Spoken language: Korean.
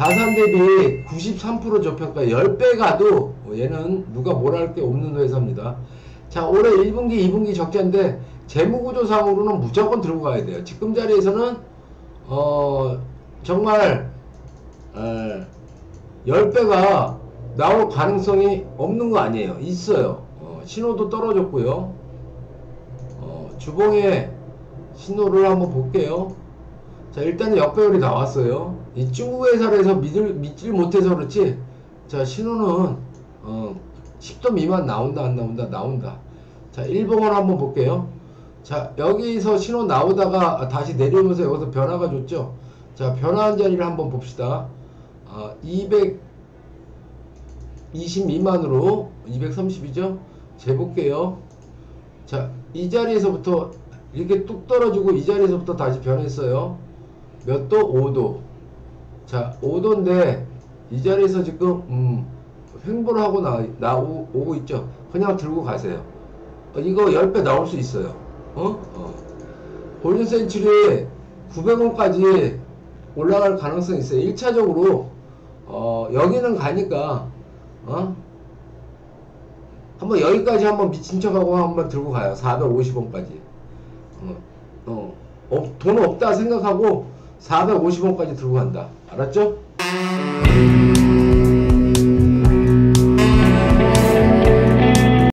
자산 대비 93% 저평가 10배 가도 얘는 누가 뭘할게 없는 회사입니다. 자, 올해 1분기, 2분기 적자인데 재무구조상으로는 무조건 들고 가야 돼요. 지금 자리에서는 어 정말 에, 10배가 나올 가능성이 없는 거 아니에요. 있어요. 어, 신호도 떨어졌고요. 어, 주봉에 신호를 한번 볼게요. 자, 일단은 역배열이 나왔어요. 이 중국 회사에서 믿을, 믿질 못해서 그렇지. 자, 신호는, 어, 10도 미만 나온다, 안 나온다, 나온다. 자, 일봉을 한번 볼게요. 자, 여기서 신호 나오다가 다시 내려오면서 여기서 변화가 줬죠. 자, 변화한 자리를 한번 봅시다. 아, 220 미만으로 230이죠? 재볼게요. 자, 이 자리에서부터 이렇게 뚝 떨어지고 이 자리에서부터 다시 변했어요. 몇 도? 5도. 자, 5도인데 이 자리에서 지금 음, 횡보를 하고 나, 나오, 오고 있죠. 그냥 들고 가세요. 어, 이거 10배 나올 수 있어요. 어? 어. 골든 센츄리 900원까지 올라갈 가능성이 있어요. 1차적으로 어, 여기는 가니까 어? 한번 여기까지 한번 미친 척하고 한번 들고 가요. 450원까지. 어, 어, 없- 돈 없다 생각하고 450원까지 들고 간다. 알았죠?